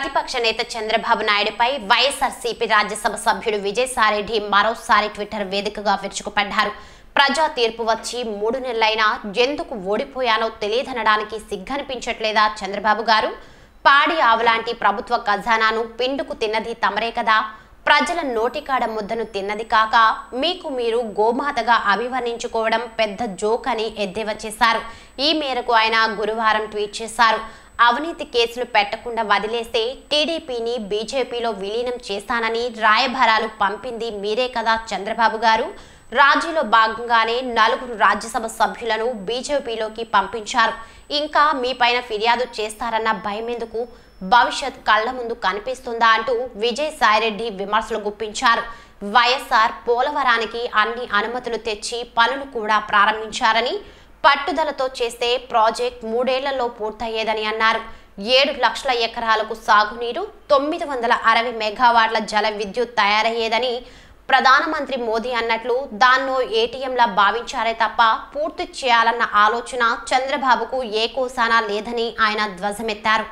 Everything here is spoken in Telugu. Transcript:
ప్రతిపక్ష నేత చంద్రబాబు నాయుడుపై వైఎస్ఆర్సీపీ రాజ్యసభ సభ్యుడు విజయసాయిరెడ్డి మరోసారి ట్విట్టర్ వేదికగా విరుచుకుపడ్డారు. ప్రజా తీర్పు వచ్చి మూడు నెలలైనా ఎందుకు ఓడిపోయానో తెలియదనడానికి సిగ్గనిపించట్లేదా చంద్రబాబు గారు? పాడి ఆవులాంటి ప్రభుత్వ ఖజానాను పిండుకు తిన్నది తమరే కదా. ప్రజల నోటికాడ ముద్దను తిన్నది కాక మీకు మీరు గోమాతగా అభివర్ణించుకోవడం పెద్ద జోక్ అని ఎద్దేవా చేశారు. ఈ మేరకు ఆయన గురువారం ట్వీట్ చేశారు. అవినీతి కేసులు పెట్టకుండా వదిలేస్తే టీడీపీని బీజేపీలో విలీనం చేస్తానని రాయభారాలు పంపింది మీరే కదా చంద్రబాబు గారు. రాజీలో భాగంగానే నలుగురు రాజ్యసభ సభ్యులను బీజేపీలోకి పంపించారు. ఇంకా మీపైన ఫిర్యాదు చేస్తారన్న భయం ఎందుకు? భవిష్యత్ కళ్ళ ముందు కనిపిస్తుందా అంటూ విజయసాయిరెడ్డి విమర్శలు గుప్పించారు. వైఎస్ఆర్ పోలవరానికి అన్ని అనుమతులు తెచ్చి పనులు కూడా ప్రారంభించారని పట్టుదలతో చేస్తే ప్రాజెక్ట్ మూడేళ్ళలో పూర్తయ్యేదని అన్నారు. ఏడు లక్షల ఎకరాలకు సాగునీరు తొమ్మిది వందల అరవై మెగావాట్ల జల విద్యుత్ తయారయ్యేదని ప్రధానమంత్రి మోదీ అన్నట్లు దాన్నో ఏటీఎంలా భావించారే తప్ప పూర్తి చేయాలన్న ఆలోచన చంద్రబాబుకు ఏ కోసానా లేదని ఆయన ధ్వజమెత్తారు.